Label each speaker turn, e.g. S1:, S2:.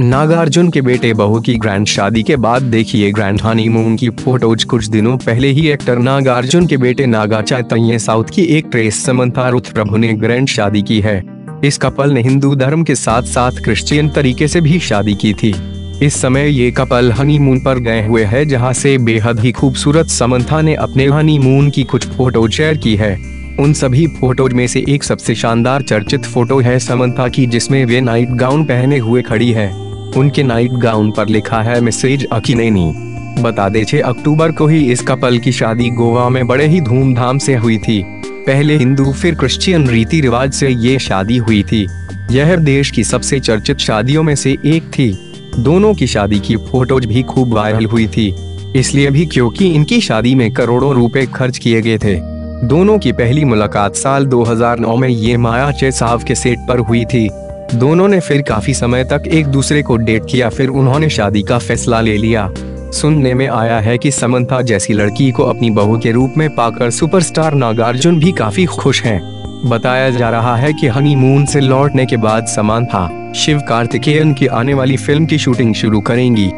S1: नागार्जुन के बेटे बहू की ग्रैंड शादी के बाद देखिए ग्रैंड हनीमून की फ़ोटोज़ कुछ दिनों पहले ही एक्टर नागार्जुन के बेटे नागा चैतन्य साउथ की एक ट्रेस समंथा रुथ प्रभु ने ग्रैंड शादी की है। इस कपल ने हिंदू धर्म के साथ साथ क्रिश्चियन तरीके से भी शादी की थी। इस समय ये कपल हनीमून पर गए हुए है, जहाँ से बेहद ही खूबसूरत समंथा ने अपने हनीमून की कुछ फ़ोटो शेयर की है। उन सभी फ़ोटोज़ में से एक सबसे शानदार चर्चित फ़ोटो है समंथा की, जिसमें वे नाइट गाउन पहने हुए खड़ी है। उनके नाइट गाउन पर लिखा है मैसेज अकिनेनी। बता दे छह अक्टूबर को ही इस कपल की शादी गोवा में बड़े ही धूमधाम से हुई थी। पहले हिंदू, फिर क्रिश्चियन रीति रिवाज से ये शादी हुई थी। यह देश की सबसे चर्चित शादियों में से एक थी। दोनों की शादी की फ़ोटोज़ भी खूब वायरल हुई थी। इसलिए भी क्योंकि इनकी शादी में करोड़ों रुपए खर्च किए गए थे। दोनों की पहली मुलाकात साल 2009 में ये माया चे साहब के सेट पर हुई थी। दोनों ने फिर काफ़ी समय तक एक दूसरे को डेट किया, फिर उन्होंने शादी का फैसला ले लिया सुनने में आया है कि समंथा जैसी लड़की को अपनी बहू के रूप में पाकर सुपरस्टार नागार्जुन भी काफ़ी खुश हैं। बताया जा रहा है कि हनीमून से लौटने के बाद समान्था शिव कार्तिकेयन की आने वाली फ़िल्म की शूटिंग शुरू करेंगी